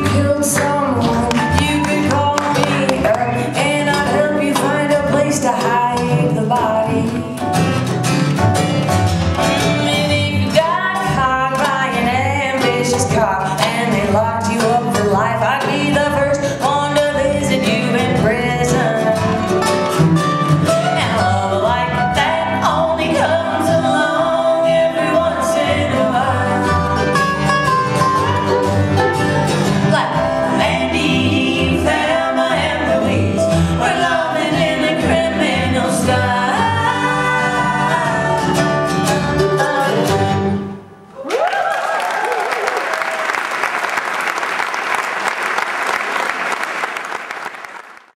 Kill killed someone